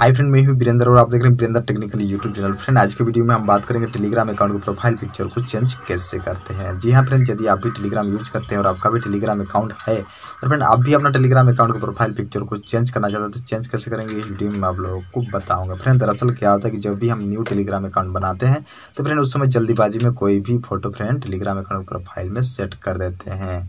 Hi friend, मैं हूँ वीरेंद्र और आप देख रहे हैं Virendra technical YouTube channel. Friend, आज के वीडियो में हम बात करेंगे टेलीग्राम अकाउंट के प्रोफ़ाइल पिक्चर को चेंज कैसे करते हैं। जी हाँ फ्रेंड, यदि आप भी टेलीग्राम यूज़ करते हैं और आपका भी टेलीग्राम अकाउंट है तो फ्रेंड, आप भी अपना टेलीग्राम अकाउंट के प्रोफ़ाइल पिक्चर को चेंज करना चाहते हैं तो चेंज कैसे करेंगे, इस वीडियो में आप लोगों को बताऊँगा। फ्रेंड, दरअसल क्या होता है कि जब भी हम न्यू टेलीग्राम अकाउंट बनाते हैं तो फ्रेंड, उस समय जल्दीबाजी में कोई भी photo friend Telegram account profile में सेट कर देते हैं।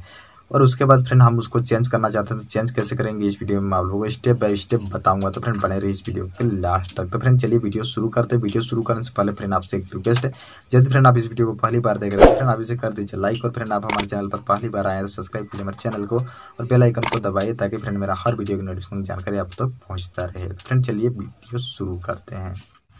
और उसके बाद फ्रेंड हम उसको चेंज करना चाहते हैं तो चेंज कैसे करेंगे इस वीडियो में आप लोगों को स्टेप बाय स्टेप बताऊँगा। तो फ्रेंड बने रही इस वीडियो के लास्ट तक। तो फ्रेंड चलिए वीडियो शुरू करते हैं। वीडियो शुरू करने से पहले फ्रेंड आपसे एक रिक्वेस्ट है। यदि फ्रेंड आप इस वीडियो को पहली बार देख रहे हैं फ्रेंड आप इसे कर दीजिए लाइक और फ्रेंड आप हमारे चैनल पर पहली बार आए तो सब्सक्राइब कीजिए हमारे चैनल को और बेल आइकन को दबाइए ताकि फ्रेंड मेरा हर वीडियो की नोटिफिकेशन जानकारी आप तक पहुँचता रहे। तो फ्रेंड चलिए वीडियो शुरू करते हैं।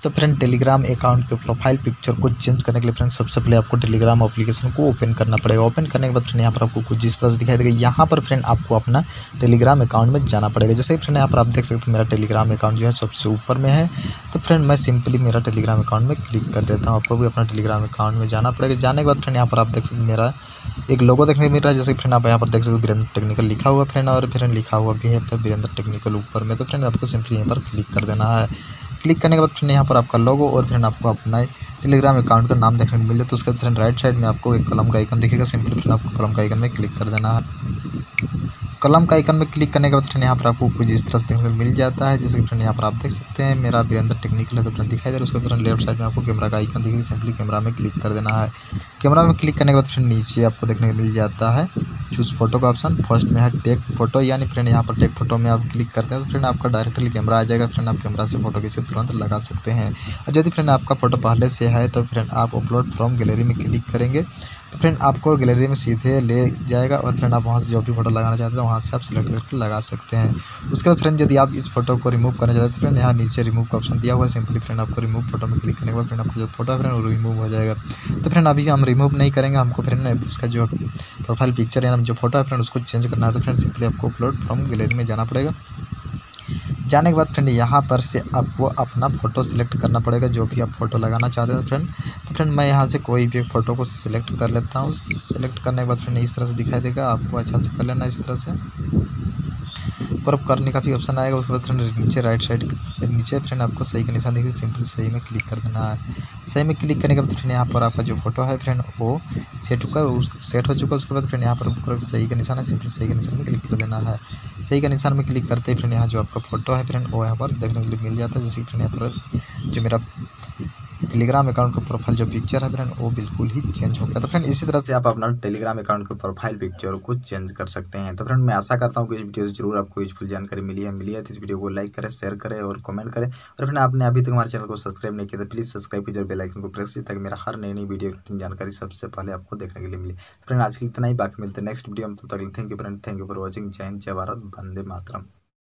तो फ्रेंड टेलीग्राम अकाउंट के प्रोफ़ाइल पिक्चर को चेंज करने के लिए फ्रेंड सबसे पहले आपको टेलीग्राम एप्लीकेशन को ओपन करना पड़ेगा। ओपन करने के बाद फ्रेंड यहाँ पर आपको कुछ जिस तरह से दिखाई देगा। यहाँ पर फ्रेंड आपको अपना टेलीग्राम अकाउंट में जाना पड़ेगा। जैसे फ्रेंड यहाँ पर आप देख सकते हैं, मेरा टेलीग्राम अकाउंट जो है सबसे ऊपर में है। तो फ्रेंड मैं सिंपली मेरा टेलीग्राम अकाउंट में क्लिक कर देता हूँ। आपको भी अपना टेलीग्राम अकाउंट में जाना पड़ेगा। जाने के बाद फ्रेंड यहाँ पर आप देख सकते मेरा एक लोगो देखने को मिल रहा है। जैसे फ्रेंड आप यहाँ पर देख सकते वीरेंद्र टेक्निकल लिखा हुआ फ्रेंड और फ्रेंड लिखा हुआ भी है वीरेंद्र टेक्निकल ऊपर में। तो फ्रेंड आपको सिंपली यहाँ पर क्लिक कर देना है। क्लिक करने के बाद फ्रेंड यहाँ पर आपका लोगो और फ्रेंड आपको अपना टेलीग्राम अकाउंट का नाम देखने को मिले तो उसके बाद फ्रेंड राइट साइड में आपको एक कलम का आइकन दिखेगा सिंपली फ्रेंड आपको कलम का आइकन में क्लिक कर देना है। कलम का आइकन में क्लिक करने के बाद फ्रेंड यहाँ पर आपको कुछ इस तरह से देखने को मिल जाता है, जैसे कि फ्रेंड यहाँ पर आप देख सकते हैं, मेरा वीरेंद्र टेक्निकल है तो फ्रेंड दिखाई दे रहा है, उसके फ्रेंड लेफ़्ट साइड में आपको कैमरा का आइकन दिखेगा सिंपली कैमरा में क्लिक कर देना है। कैमरा में क्लिक करने के बाद फ्रेंड नीचे आपको देखने को मिल जाता है। चूज़ फ़ोटो का ऑप्शन फ़र्स्ट में है टेक फ़ोटो यानी फ्रेंड यहाँ पर टेक फ़ोटो में आप क्लिक करते हैं तो फ्रेंड आपका डायरेक्टली कैमरा आ जाएगा फ्रेंड आप कैमरा से फ़ोटो किसी तुरंत लगा सकते हैं। और यदि फ्रेंड आपका फ़ोटो पहले से है तो फ्रेंड आप अपलोड फ्रॉम गैलरी में क्लिक करेंगे। तो फ्रेंड आपको गैलरी में सीधे ले जाएगा और फ्रेंड आप वहाँ से जो भी फ़ोटो लगाना चाहते हैं, वहाँ से आप सेलेक्ट करके लगा सकते हैं। उसके बाद फ्रेंड यदि आप इस फ़ोटो को रिमूव करना चाहते हैं तो फ्रेंड यहाँ नीचे रिमूव का ऑप्शन दिया हुआ है। सिंपली फ्रेंड आपको रिमूव फ़ोटो में क्लिक करने के बाद फ्रेंड आपको जो फ़ोटो है फ्रेंड वो रिमूव हो जाएगा। तो फ्रेंड अभी हम रिमूव नहीं करेंगे, हमको फ्रेंड इसका जो प्रोफ़ाइल पिक्चर है जो फ़ोटो है फ्रेंड उसको चेंज करना है। तो फ्रेंड सिंपली आपको अपलोड फ्रॉम गैलरी में जाना पड़ेगा। जाने के बाद फ्रेंड यहाँ पर से आपको अपना फ़ोटो सिलेक्ट करना पड़ेगा, जो भी आप फ़ोटो लगाना चाहते हैं फ्रेंड तो फ्रेंड मैं यहाँ से कोई भी फ़ोटो को सिलेक्ट कर लेता हूँ। सिलेक्ट करने के बाद फ्रेंड इस तरह से दिखाई देगा, आपको अच्छा से कर लेना इस तरह से। क्रॉप करने का भी ऑप्शन आएगा, उसके बाद फ्रेंड नीचे राइट साइड नीचे फ्रेंड आपको सही का निशान देखिए सिंपल सही में क्लिक कर देना है। सही में क्लिक करने के बाद फ्रेंड यहाँ पर आपका जो फ़ोटो है फ्रेंड वो सेट हुआ, उस सेट हो चुका है, उसके बाद फ्रेंड यहाँ पर सही का निशान है सिंपल सही का निशान में क्लिक कर देना है। सही का निशान में क्लिक करते ही फ्रेंड यहाँ जो आपका फ़ोटो है फ्रेंड, वो यहाँ पर देखने के लिए मिल जाता है। जैसे फ्रेंड, यहाँ पर जो मेरा टेलीग्राम अकाउंट का प्रोफ़ाइल जो पिक्चर है फ्रेंड, वो बिल्कुल ही चेंज हो गया। तो फ्रेंड, इसी तरह से आप अपना टेलीग्राम अकाउंट के प्रोफ़ाइल पिक्चर को चेंज कर सकते हैं। तो फ्रेंड, मैं आशा करता हूँ कि इस वीडियो से ज़रूर आपको यूजफुल जानकारी मिली है मिली है। तो इस वीडियो को लाइक करें शेयर करें और कमेंट करें। और फ्रेंड, आपने अभी तक हमारे चैनल को सब्सक्राइब नहीं किया तो प्लीज़ सब्सक्राइब कीजिए बेल आइकन को प्रेस कीजिए, ताकि मेरा हर नई नई वीडियो की जानकारी सबसे पहले आपको देखने के लिए मिले। फ्रेंड, आज के इतना ही। बाकी मिलते हैं नेक्स्ट वीडियो में। तो तक thank you friend thank you for watching जय हिंद, जय भारत. वंदे मातरम.